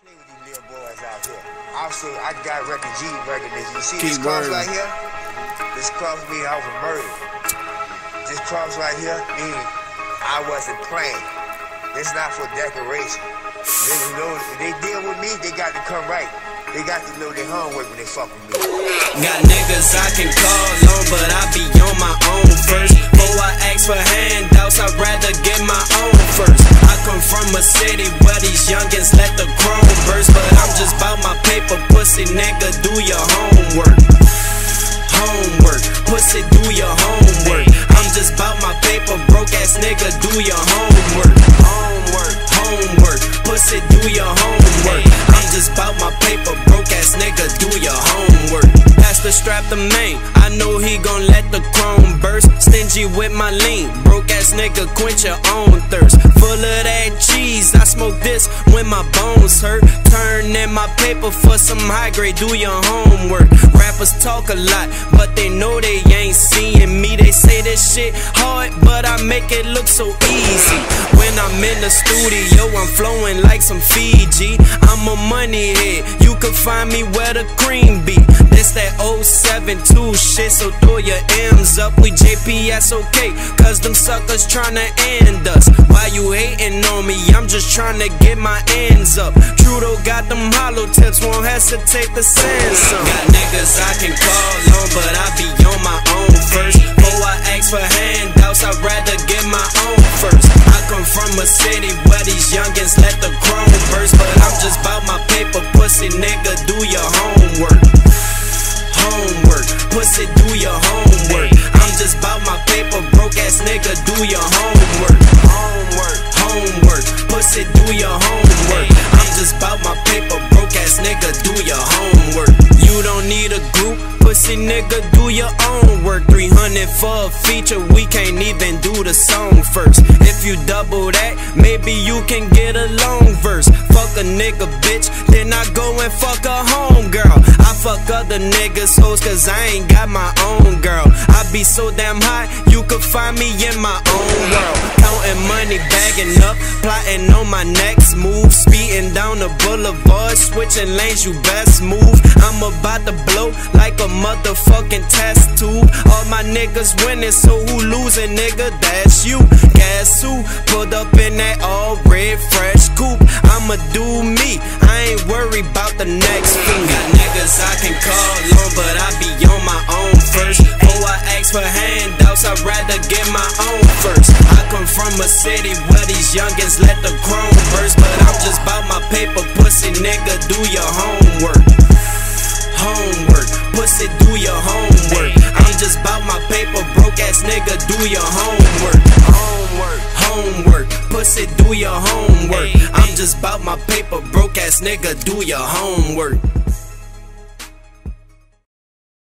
Play with these little boys out here. Also, I got refugee recognition. You see Keep this cross right here? This cross means I was murdered. This cross right here means I wasn't playing. This not for decoration. Niggas know if they deal with me, they got to come right. They got to know their homework when they fuck with me. Got niggas I can call on, but I be on my own first. Before I ask for handouts, I'd rather get my own first. I come from a city where these youngins let the pussy nigga. Do your homework. Homework, pussy, do your homework. I'm just bout my paper, broke ass nigga. Do your homework. Homework, homework, pussy, do your homework. I'm just bout my paper, broke ass nigga. Do your homework. Pass the strap the main. I know he gon' let the. With my lean. Broke ass nigga, quench your own thirst. Full of that cheese. I smoke this when my bones hurt. Turn in my paper for some high grade. Do your homework. Rappers talk a lot, but they know they ain't seeing me. They say this shit hard, but I make it look so easy. When I'm in the studio, I'm flowing like some Fiji. I'm a money head. You can find me where the cream be. That 072 shit, so throw your M's up. We JPS okay, cause them suckers tryna end us. Why you hating on me? I'm just tryna get my ends up. Trudeau got them hollow tips, won't hesitate to send some. Got niggas I can call on, but I be on my own first. Pussy, do your homework. I'm just bout my paper, broke ass nigga. Do your homework. Homework, homework. Pussy, do your homework. I'm just bout my paper, broke ass nigga. Do your homework. You don't need a group. Pussy nigga, do your 300 for a feature, we can't even do the song first. If you double that, maybe you can get a long verse. Fuck a nigga, bitch, then I go and fuck a home girl. I fuck other niggas hoes cause I ain't got my own girl. I be so damn hot, you could find me in my own world. Counting money, bagging up, plotting on my next move. The boulevard, switching lanes, you best move. I'm about to blow like a motherfucking test tube. All my niggas winning, so who losing, nigga? That's you. Guess who? Pulled up in that all red, fresh coupe. I'ma do me, I ain't worried about the next fool. Got niggas own first. I come from a city where these youngins let the chrome burst, but I'm just bout my paper, pussy nigga. Do your homework homework. Pussy, do your homework. I'm just bout my paper, broke ass nigga. Do your homework. Homework, homework. Pussy, do your homework. I'm just bout my paper, broke ass nigga. Do your homework.